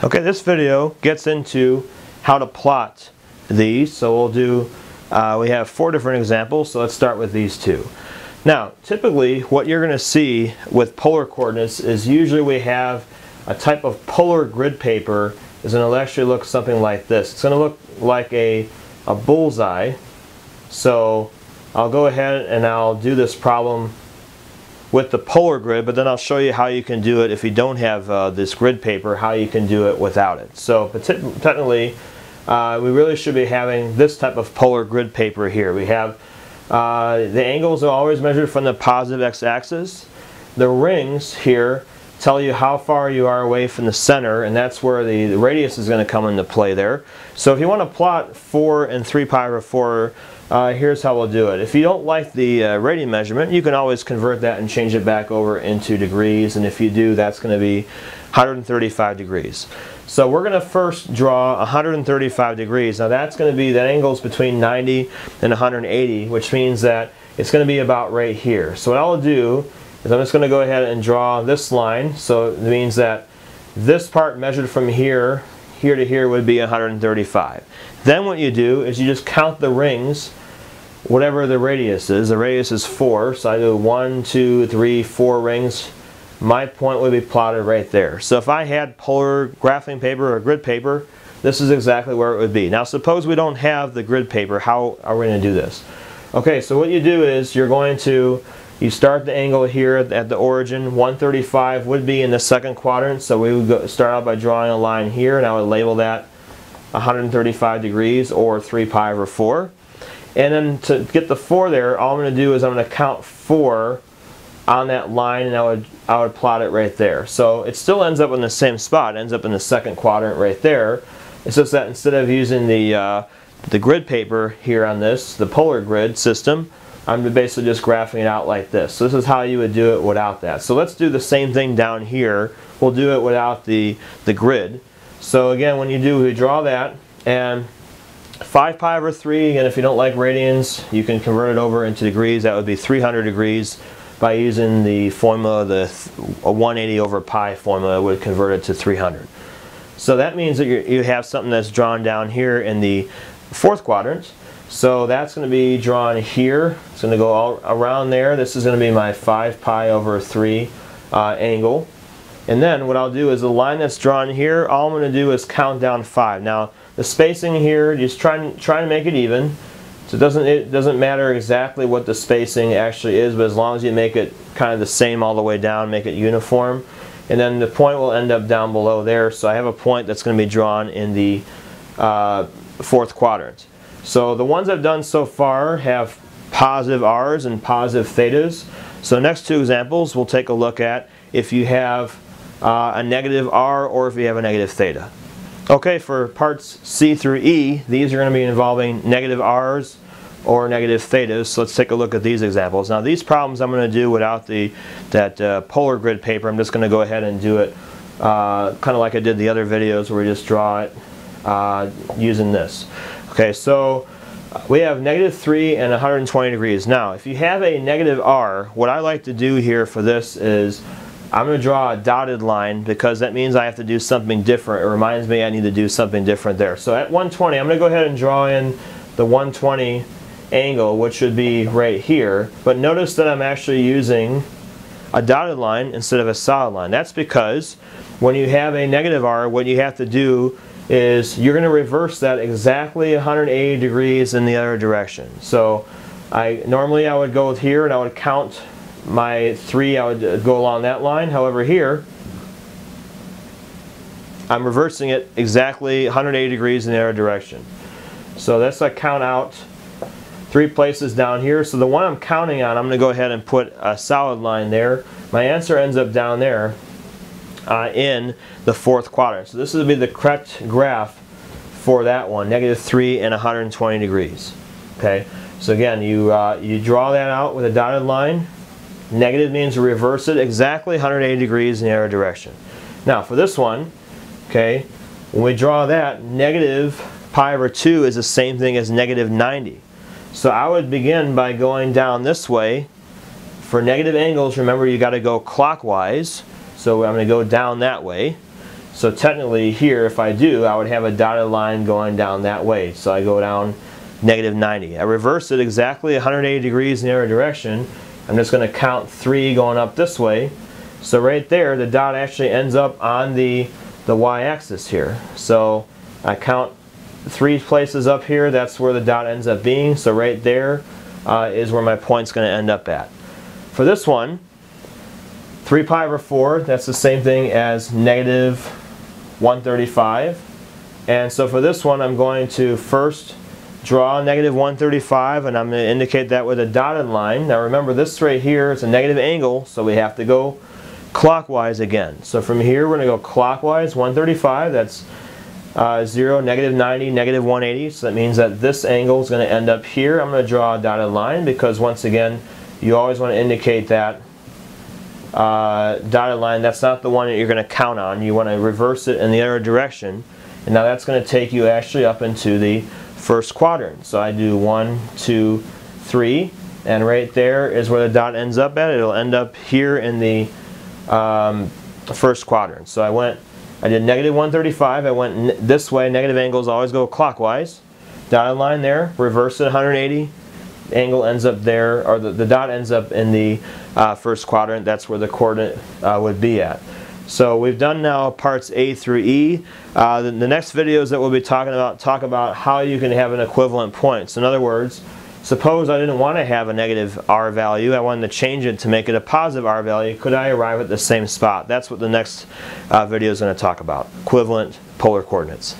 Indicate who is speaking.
Speaker 1: Okay, this video gets into how to plot these. So we'll do, uh, we have four different examples, so let's start with these two. Now, typically what you're going to see with polar coordinates is usually we have a type of polar grid paper is to actually look something like this. It's going to look like a, a bullseye. So I'll go ahead and I'll do this problem with the polar grid, but then I'll show you how you can do it if you don't have uh, this grid paper, how you can do it without it. So technically, uh, we really should be having this type of polar grid paper here. We have uh, the angles are always measured from the positive x-axis. The rings here tell you how far you are away from the center, and that's where the, the radius is going to come into play there. So if you want to plot 4 and 3 pi over 4, uh, here's how we'll do it. If you don't like the uh, radian measurement, you can always convert that and change it back over into degrees, and if you do, that's going to be 135 degrees. So we're going to first draw 135 degrees. Now that's going to be, that angle's between 90 and 180, which means that it's going to be about right here. So what I'll do is I'm just going to go ahead and draw this line. So it means that this part measured from here, here to here would be 135. Then what you do is you just count the rings, whatever the radius is. The radius is 4, so I do one, two, three, four rings. My point would be plotted right there. So if I had polar graphing paper or grid paper, this is exactly where it would be. Now suppose we don't have the grid paper, how are we going to do this? Okay, so what you do is you're going to you start the angle here at the origin. 135 would be in the second quadrant, so we would go, start out by drawing a line here, and I would label that 135 degrees or 3 pi over 4. And then to get the 4 there, all I'm going to do is I'm going to count 4 on that line and I would, I would plot it right there. So it still ends up in the same spot, it ends up in the second quadrant right there. It's just that instead of using the, uh, the grid paper here on this, the polar grid system, I'm basically just graphing it out like this. So this is how you would do it without that. So let's do the same thing down here. We'll do it without the, the grid. So again, when you do, we draw that, and 5 pi over 3, again, if you don't like radians, you can convert it over into degrees. That would be 300 degrees by using the formula, the 180 over pi formula would convert it to 300. So that means that you have something that's drawn down here in the fourth quadrant. So that's going to be drawn here. It's going to go all around there. This is going to be my 5 pi over 3 uh, angle. And then what I'll do is the line that's drawn here, all I'm going to do is count down 5. Now the spacing here, just try and, try to make it even. So it doesn't, it doesn't matter exactly what the spacing actually is, but as long as you make it kind of the same all the way down, make it uniform. And then the point will end up down below there. So I have a point that's going to be drawn in the uh, fourth quadrant. So the ones I've done so far have positive r's and positive thetas. So next two examples we'll take a look at if you have uh, a negative r or if you have a negative theta. Okay, for parts C through E, these are going to be involving negative r's or negative thetas. So let's take a look at these examples. Now these problems I'm going to do without the that uh, polar grid paper. I'm just going to go ahead and do it uh, kind of like I did the other videos where we just draw it uh, using this. Okay, so we have negative 3 and 120 degrees. Now, if you have a negative r, what I like to do here for this is I'm going to draw a dotted line because that means I have to do something different. It reminds me I need to do something different there. So at 120, I'm going to go ahead and draw in the 120 angle, which should be right here. But notice that I'm actually using a dotted line instead of a solid line. That's because when you have a negative r, what you have to do is you're going to reverse that exactly 180 degrees in the other direction. So I normally I would go here and I would count my three, I would uh, go along that line. However here, I'm reversing it exactly 180 degrees in the other direction. So that's I count out three places down here. So the one I'm counting on, I'm going to go ahead and put a solid line there. My answer ends up down there uh, in the fourth quadrant. So this would be the correct graph for that one, negative 3 and 120 degrees. Okay, so again, you, uh, you draw that out with a dotted line. Negative means reverse it exactly 180 degrees in the other direction. Now for this one, okay, when we draw that, negative pi over 2 is the same thing as negative 90. So I would begin by going down this way. For negative angles, remember you got to go clockwise. So I'm going to go down that way. So technically here, if I do, I would have a dotted line going down that way. So I go down negative 90. I reverse it exactly 180 degrees in the other direction. I'm just going to count three going up this way. So right there, the dot actually ends up on the, the y-axis here. So I count three places up here, that's where the dot ends up being. So right there uh, is where my point's going to end up at. For this one, 3 pi over 4, that's the same thing as negative 135. And so for this one, I'm going to first draw negative 135 and I'm going to indicate that with a dotted line. Now remember this right here is a negative angle so we have to go clockwise again. So from here we're going to go clockwise 135 that's uh, 0, negative 90, negative 180 so that means that this angle is going to end up here. I'm going to draw a dotted line because once again you always want to indicate that uh, dotted line that's not the one that you're going to count on. You want to reverse it in the other direction and now that's going to take you actually up into the first quadrant. So I do one, two, three, and right there is where the dot ends up at. It'll end up here in the um, first quadrant. So I went, I did negative 135. I went this way. Negative angles always go clockwise. Dotted line there, reverse it 180. Angle ends up there, or the, the dot ends up in the uh, first quadrant. That's where the coordinate uh, would be at. So we've done now parts A through E. Uh, the, the, next videos that we'll be talking about talk about how you can have an equivalent point. So in other words, suppose I didn't want to have a negative R value. I wanted to change it to make it a positive R value. Could I arrive at the same spot? That's what the next uh, video is going to talk about. Equivalent polar coordinates.